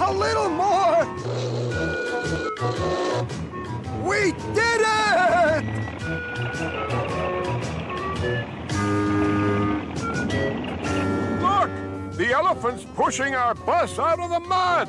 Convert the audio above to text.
A little more! We did it! Look! The elephant's pushing our bus out of the mud!